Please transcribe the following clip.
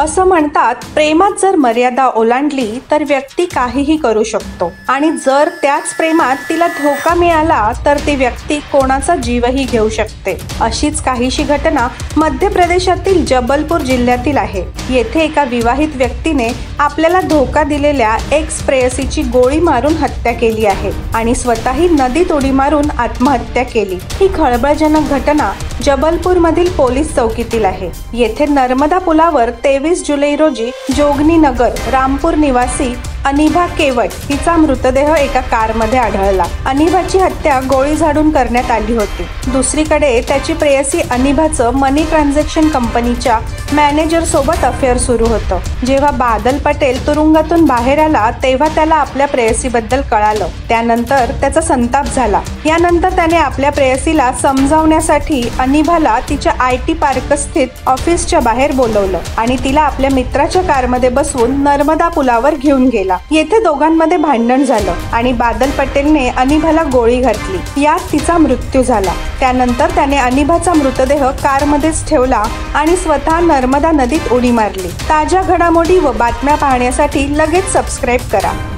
असं म्हणतात प्रेमात जर मर्यादा ओलांडली तर व्यक्ती काहीही करू शकतो. आणि जर त्याच प्रेमात तिला धोका मिळाला तर ती व्यक्ती कोणाचा जीवही घेऊ शकते. अशीच काहीशी घटना मध्य प्रदेशातील जबलपूर जिल्ह्यातील आहे. येथे एका विवाहित व्यक्तीने आपल्याला धोका दिलेल्या एक्स प्रेयसीची गोळी मारून हत्या केली आहे आणि स्वतःही नदीत उडी मारून आत्महत्या केली. ही खळबळजनक घटना जबलपूर मधील पोलीस चौकीतील आहे. येथे नर्मदा पुलावर तेवीस जुलै रोजी जोगनी नगर रामपूर निवासी अनिभा केवट हिचा मृतदेह एका कारमध्ये आढळला. अनिभाची हत्या गोळी झाडून करण्यात आली होती. दुसरीकडे त्याची प्रेयसी अनिभाचं मनी ट्रान्झॅक्शन कंपनीच्या मॅनेजर सोबत अफेअर सुरू होतं. जेव्हा बादल पटेल तुरुंगातून बाहेर आला तेव्हा त्याला आपल्या प्रेयसीबद्दल कळालं. त्यानंतर त्याचा संताप झाला. यानंतर त्याने आपल्या प्रेयसीला समजावण्यासाठी अनिभाला तिच्या आय टी पार्क स्थित ऑफिसच्या बाहेर बोलवलं आणि तिला आपल्या मित्राच्या कारमध्ये बसवून नर्मदा पुलावर घेऊन गेले. येथे दोघांमध्ये भांडण झालं आणि बादल पटेलने अनिभाला गोळी घातली. यात तिचा मृत्यू झाला. त्यानंतर त्याने अनिभाचा मृतदेह कारमध्येच ठेवला आणि स्वतः नर्मदा नदीत उडी मारली. ताज्या घडामोडी व बातम्या पाहण्यासाठी लगेच सबस्क्राईब करा.